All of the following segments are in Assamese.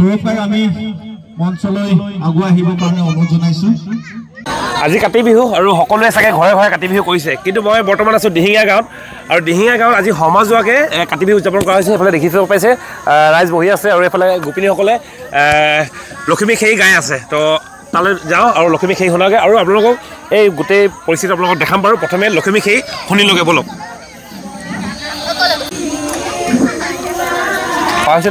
আমি মঞ্চলৈ কাৰণে অনুৰোধ জনাইছোঁ। আজি কাতি বিহু আৰু সকলোৱে চাগে ঘৰে ঘৰে কাতি বিহু কৰিছে। কিন্তু মই বৰ্তমান আছোঁ দিহিঙীয়া গাঁৱত আৰু দিহিঙীয়া গাঁৱত আজি সমাজুৱাকৈ এ, কাতি বিহু উদযাপন কৰা হৈছে এইফালে দেখিব পাইছে ৰাইজ বহি আছে আৰু এইফালে গোপিনীসকলে লখিমী খেৰি গাই আছে। তো তালৈ যাওঁ আৰু লখিমী খেৰি শুনাগৈ। আৰু আপোনালোকক এই গোটেই পৰিস্থিতি আপোনালোকক দেখাম বাৰু। প্ৰথমে লখিমী খেৰি শুনিলোগে ব'লক। পাইছে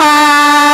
pha.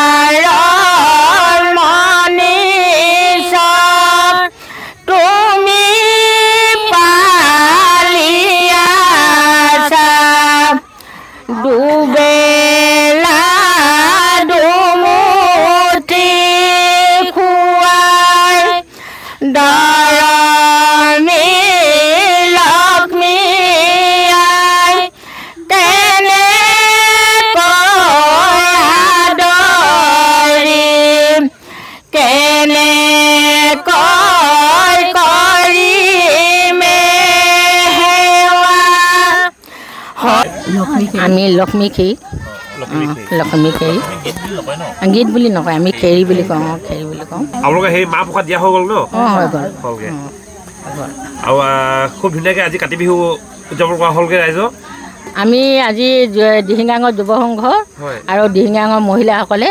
আমি লক্ষ্মী খেৰী। লক্ষ্মী খেৰী। গীত বুলি নকয় আমি খেৰী বুলি কওঁ খেৰী বুলি কওঁ। আপোনালোকে সেই মাহ প্ৰসাদ দিয়া হৈ গ'ল ন? অঁ হৈ গ'ল। হ'লগৈ। আৰু খুব ধুনীয়াকৈ আজি কাতি বিহু উদযাপন কৰা হ'লগৈ ৰাইজৰ? আমি আজি দিহিঙাঙৰ যুৱ সংঘ হয়। আৰু দিহিঙাঙৰ মহিলাসকলে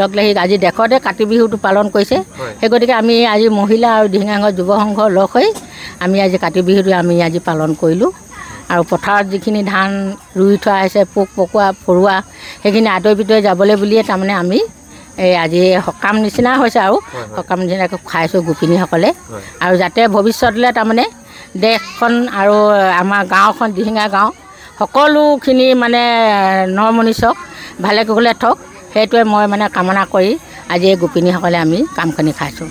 লগ লাগি আজি দেশতে কাতি বিহুটো পালন কৰিছে। সেই গতিকে আমি আজি মহিলা আৰু দিহিঙাঙৰ যুৱ সংঘ লগ হৈ আমি আজি কাতি বিহুটো আমি আজি পালন কৰিলোঁ। আৰু পথাৰত যিখিনি ধান ৰুই থোৱা হৈছে পোক পকোৱা পৰুৱা সেইখিনি আঁতৰি পিতৰি যাবলৈ বুলিয়ে তাৰমানে আমি এই আজি সকাম নিচিনা হৈছে আৰু। সকাম নিচিনাকৈ খাইছোঁ গোপিনীসকলে। আৰু যাতে ভৱিষ্যতলৈ তাৰমানে দেশখন আৰু আমাৰ গাঁওখন দিহিঙা গাঁও সকলোখিনি মানে ন মনীষক ভালে কুশলে থওক সেইটোৱে মই মানে কামনা কৰি আজি এই গোপিনীসকলে আমি কামখিনি খাইছোঁ।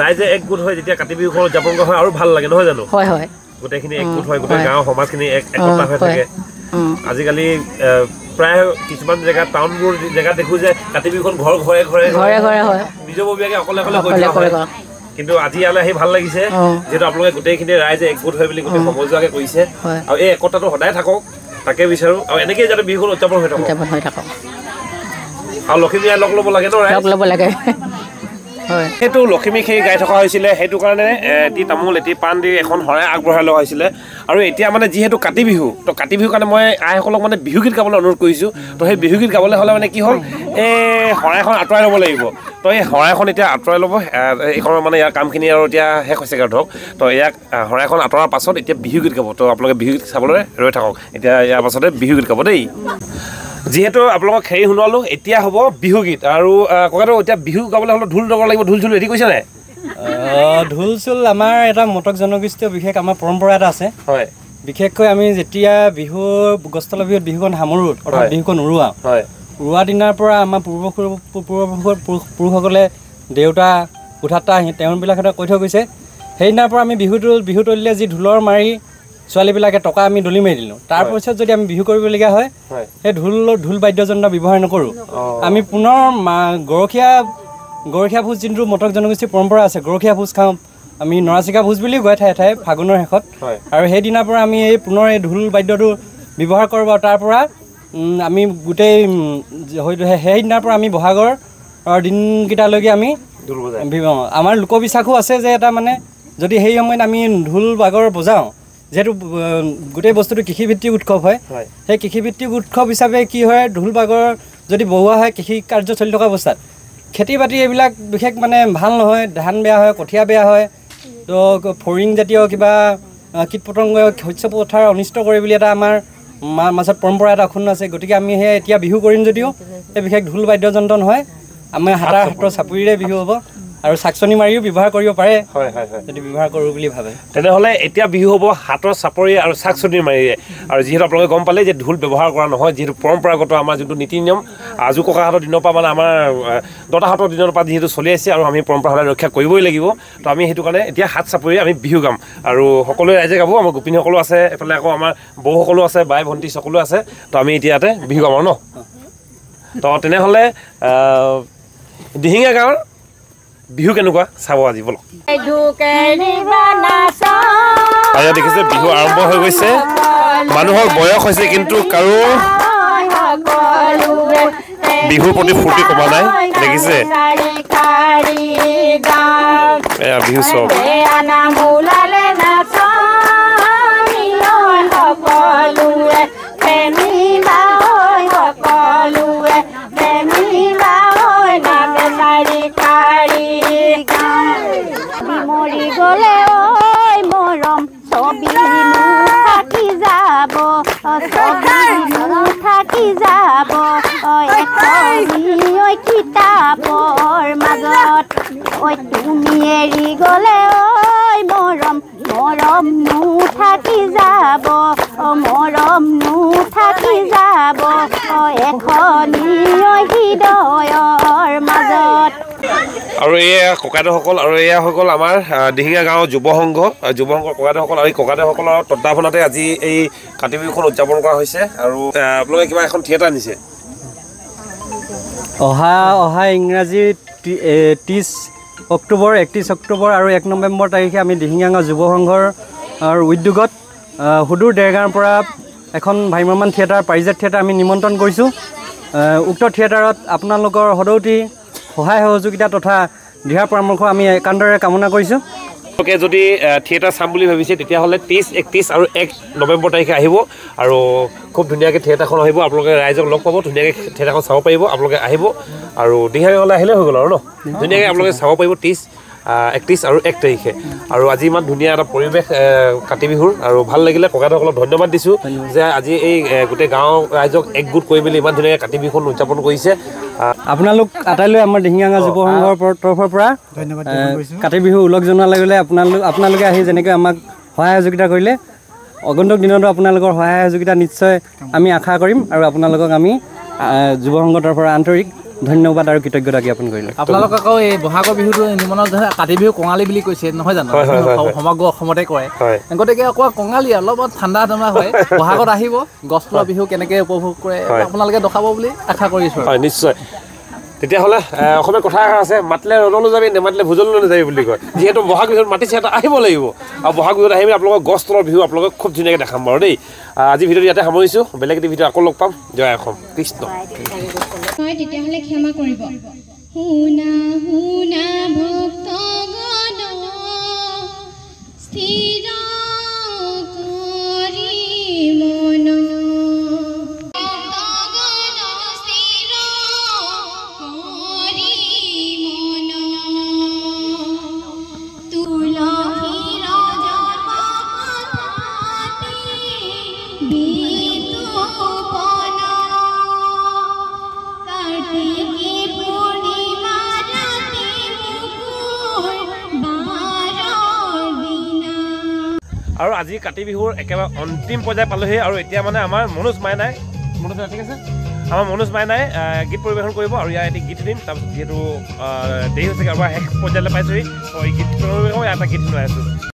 ৰাইজে একগোট হৈ যেতিয়া কাতি উদযাপন কৰা হয় আৰু ভাল লাগে নহয় জানো? হয় হয়। গোটেইখিনি একগোট হয় গোটেই হয়। গাঁৱৰ সমাজখিনি এক একতা হৈ হয়। থাকে। আজিকালি প্ৰায় কিছুমান জেগাত টাউনবোৰ জেগাত দেখো যে কাতি বিহুখন ঘৰ ঘৰে ঘৰে ঘৰে ঘৰে হয়। নিজববীয়াকে অকলে অকলে অকলে হয়। কিন্তু আজি ইয়ালৈ আহি ভাল লাগিছে। যিহেতু আপোনালোকে গোটেইখিনি ৰাইজে একগোট হৈ বুলি গোটেই সমজুৱাকে কৰিছে। হয়। আৰু এই একতাটো সদায় থাকক তাকে বিচাৰো। আৰু এনেকেই যাতে বিহুখন উদযাপন হৈ থাকক। আৰু লক্ষ্মী আই লগ ল'ব লাগে ন ৰাইজ? লগ ল'ব লাগে। হয় সেইটো লখিমী খেৰি গাই থকা হৈছিলে সেইটো কাৰণে এটি তামোল এটি পাণ দি এখন শৰাই আগবঢ়াই লোৱা হৈছিলে। আৰু এতিয়া মানে যিহেতু কাতি বিহু তো কাতি বিহুৰ কাৰণে মই আইসকলক মানে বিহুগীত গাবলৈ অনুৰোধ কৰিছোঁ। তো সেই বিহুগীত গাবলৈ হ'লে মানে কি হ'ল এই শৰাইখন আঁতৰাই ল'ব লাগিব। তো এই শৰাইখন এতিয়া আঁতৰাই ল'ব এইখনৰ মানে ইয়াৰ কামখিনি আৰু এতিয়া শেষ হৈছেগৈ ধৰক। তো ইয়াক শৰাইখন আঁতৰাৰ পাছত এতিয়া বিহুগীত গাব। তো আপোনালোকে বিহুগীত চাবলৈ ৰৈ থাকক। এতিয়া ইয়াৰ পাছতে বিহুগীত গাব দেই। যিহেতু আপোনালোকক খেৰি শুনোৱালোঁ এতিয়া হ'ব বিহুগীত আৰু আহ, ককাইদেউ এতিয়া বিহু গাবলৈ হ'লে ঢোল দৰকাৰ লাগিব ঢোল চোল ৰেডি কৰিছে নাই? ঢোল চোল আমাৰ এটা মটক জনগোষ্ঠীয় বিশেষ আমাৰ পৰম্পৰা এটা আছে। হয়। বিশেষকৈ আমি যেতিয়া বিহু গছতলা বিহুত বিহুখন সামৰোঁ অৰ্থাৎ। বিহুখন উৰুৱাওঁ হয়। উৰুৱা দিনাৰ পৰা আমাৰ পূৰ্বপুৰুষ পূৰ্বপুৰুষৰ পুৰুষ- পুৰুষসকলে দেউতা উঠাতা আহি তেওঁবিলাকে কৈ থৈ গৈছে। সেইদিনাৰ পৰা আমি বিহুটো বিহু তলিলে যি ঢোলৰ মাৰি ছোৱালীবিলাকে টকা আমি দলি মাৰি দিলোঁ। তাৰ হয়। পিছত যদি আমি বিহু কৰিবলগীয়া হয় সেই ঢোল ঢোল বাদ্যযন্ত্ৰ ব্যৱহাৰ নকৰোঁ। আমি পুনৰ মা- গৰখীয়া গৰখীয়া ভোজ যোনটো মটক জনগোষ্ঠীৰ পৰম্পৰা আছে গৰখীয়া ভোজ খাওঁ আমি নৰাচিকা ভোজ বুলিও কয় ঠায়ে ঠায়ে ফাগুনৰ শেষত। আৰু সেইদিনাৰ পৰা আমি এই পুনৰ এই ঢোল বাদ্যটো ব্যৱহাৰ কৰোঁ আৰু তাৰ পৰা আমি গোটেই সেইদিনাৰ পৰা আমি বহাগৰ দিনকেইটালৈকে আমি আমাৰ লোকবিশ্বাসো আছে যে এটা মানে যদি সেই সময়ত আমি ঢোল বাগৰ বজাওঁ যিহেতু গোটেই বস্তুটো কৃষিভিত্তিক উৎসৱ হয়। সেই কৃষিভিত্তিক উৎসৱ হিচাপে কি হয় ঢোল বাগৰ যদি বহোৱা হয় কৃষি কাৰ্য চলি থকা অৱস্থাত। খেতি বাতি এইবিলাক বিশেষ মানে ভাল নহয় ধান বেয়া হয় কঠীয়া বেয়া হয়। তো ফৰিং জাতীয় কিবা কীট পতংগই শস্য পথাৰ অনিষ্ট কৰে বুলি এটা আমাৰ মা- মাজত পৰম্পৰা এটা অক্ষুণ্ণ আছে। গতিকে আমি সেই এতিয়া বিহু কৰিম যদিও সেই বিশেষ ঢোল বাদ্যযন্ত্ৰ নহয় আমাৰ হাতাৰ হাতৰ চাপৰিৰে বিহু হ'ব। আৰু চাকচনি মাৰিও ব্যৱহাৰ কৰিব পাৰে হয় হয় হয়। যদি ব্যৱহাৰ কৰোঁ বুলি ভাবে। তেনেহ'লে এতিয়া বিহু হ'ব হাতৰ চাপৰি আৰু চাক চুনিৰ মাৰিৰে আৰু যিহেতু আপোনালোকে গম পালে যে ঢোল ব্যৱহাৰ কৰা নহয় যিহেতু পৰম্পৰাগত আমাৰ যোনটো নীতি নিয়ম আজু ককাহঁতৰ দিনৰ পৰা মানে আমাৰ দতাহঁতৰ দিনৰ পৰা যিহেতু চলি আছে আৰু আমি পৰম্পৰা সদায় ৰক্ষা কৰিবই লাগিব তো আমি সেইটো কাৰণে এতিয়া হাত চাপৰি আমি বিহু গাম। আৰু সকলোৱে ৰাইজে গাব আমাৰ গোপিনীসকলো আছে এইফালে আকৌ আমাৰ বৌসকলো আছে বাই ভণ্টি সকলো আছে তো আমি এতিয়া ইয়াতে বিহু গাম আৰু ন? তো তেনেহ'লে আহ, দিহিঙীয়া গাঁৱৰ বিহু কেনেকুৱা? চাব আজি বলক। দেখিছে বিহু আৰম্ভ হৈ গৈছে। মানুহৰ বয়স হৈছে কিন্তু কাৰো বিহুৰ প্ৰতি ফূৰ্তি কমা নাই। দেখিছে। এয়া বিহু চব। গলে ঐ মৰম ছবি থাকি যাব ছবি থাকি যাব ঐ কিতাপৰ মাজত ঐ তুমি এৰি গলে ঐ মৰম মৰম নো থাকি যাব অ মৰম নো থাকি যাব এখনি হৃদয়ৰ মাজত আৰু এয়া ককাইদেউসকল আৰু এয়া হৈ গ'ল আমাৰ দিহিঙীয়া গাঁৱৰ যুৱ সংঘ। যুৱ সংঘৰ ককাইদেউসকল আৰু এই ককাইদেউসকলৰ তত্বাৱধানতে আজি এই কাতি বিহুখন উদযাপন কৰা হৈছে। আৰু আপোনালোকে কিবা এখন থিয়েটাৰ নিছে অহা অহা ইংৰাজী ত্ৰিছ অক্টোবৰ একত্ৰিছ অক্টোবৰ আৰু এক নৱেম্বৰ তাৰিখে আমি দিহিঙাঙৰ যুৱ সংঘৰ উদ্যোগত সুদূৰ ডেৰগাঁৱৰ পৰা এখন ভ্ৰাম্যমান থিয়েটাৰ পাৰিজাত থিয়েটাৰ আমি নিমন্ত্ৰণ কৰিছোঁ। উক্ত থিয়েটাৰত আপোনালোকৰ সদৌতি সহায় সহযোগিতা তথা দিহা পৰামৰ্শ আমি একান্তৰে কামনা কৰিছোঁ। আপোনালোকে যদি থিয়েটাৰ চাম বুলি ভাবিছে তেতিয়াহ'লে তেইছ একত্ৰিছ আৰু এক নৱেম্বৰ তাৰিখে আহিব আৰু খুব ধুনীয়াকৈ থিয়েটাৰখন আহিব আপোনালোকে ৰাইজক লগ পাব ধুনীয়াকৈ থিয়েটাৰখন চাব পাৰিব আপোনালোকে আহিব আৰু দিহাঙলৈ আহিলে হৈ গ'ল আৰু ন? ধুনীয়াকৈ আপোনালোকে চাব পাৰিব ত্ৰিছ একত্ৰিছ আৰু এক তাৰিখে। আৰু আজি ইমান ধুনীয়া এটা পৰিৱেশ কাতি বিহুৰ। আৰু ভাল লাগিলে ককাইদেউসকলক ধন্যবাদ দিছোঁ যে আজি এই গোটেই গাঁৱৰ ৰাইজক একগোট কৰি মেলি ইমান ধুনীয়াকৈ কাতি বিহুখন উদযাপন কৰিছে। আপোনালোক আটাইলৈ আমাৰ দিহিঙাঙা যুৱ সংঘৰ তৰফৰ পৰা এ, কাতি বিহু ওলগ জনোৱাৰ লগে লগে আপোনালোক আপোনালোকে আহি যেনেকৈ আমাক সহায় সহযোগিতা কৰিলে আগন্তুক দিনতো আপোনালোকৰ সহায় সহযোগিতা নিশ্চয় আমি আশা কৰিম আৰু আপোনালোকক আমি যুৱ সংঘৰ তৰফৰ পৰা আন্তৰিক ধন্যবাদ আৰু কৃতজ্ঞতা জ্ঞাপন কৰিলোঁ। আপোনালোক আকৌ এই বহাগৰ বিহুটো নিমন্ত্ৰণ ধৰা কাতি বিহু কঙালী বুলি কৈছে নহয় জানো। সমগ্ৰ অসমতে কৰে হয়। গতিকে অকণমান কঙালী অলপ ঠাণ্ডা ঠাণ্ডা হয়। বহাগত আহিব গছ তলৰ বিহু কেনেকৈ উপভোগ কৰে। আপোনালোকে দেখাব বুলি আশা কৰিছোঁ নিশ্চয়। তেতিয়াহ'লে অসমীয়া কথা এষাৰ আছে মাতিলে ৰ'দলৈ যাবি নেমাতিলে ভোজলৈ নাযাবি বুলি কয়। যিহেতু বহাগ বিহুত মাতিছে এটা আহিব লাগিব। আৰু বহাগ বিহুত আহি মেলি আপোনালোকৰ গছ তলৰ বিহু আপোনালোকক খুব ধুনীয়াকৈ দেখাম বাৰু দেই। আজি ভিডিঅ'টো ইয়াতে সামৰিছোঁ। বেলেগ এটি ভিডিঅ' আকৌ লগ পাম। জয় অসম। কৃষ্ণ। তেতিয়াহ'লে ক্ষমা কৰিব। শুনা শুনা। আৰু আজি কাতি বিহুৰ একেবাৰে অন্তিম পৰ্যায় পালোহি আৰু এতিয়া মানে আমাৰ মনোজ মাইনাই মনোজ মাইনা ঠিক আছে? আমাৰ মনোজ মাইনাই গীত পৰিৱেশন কৰিব আৰু ইয়াৰ এটি গীত দিম তাৰপিছত যিহেতু দেৰি হৈছে আমাৰ শেষ পৰ্যায়লৈ পাইছোহি। ত' এই গীত পৰিৱেশন এটা গীত শুনাই আছোঁ।